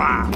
Ah!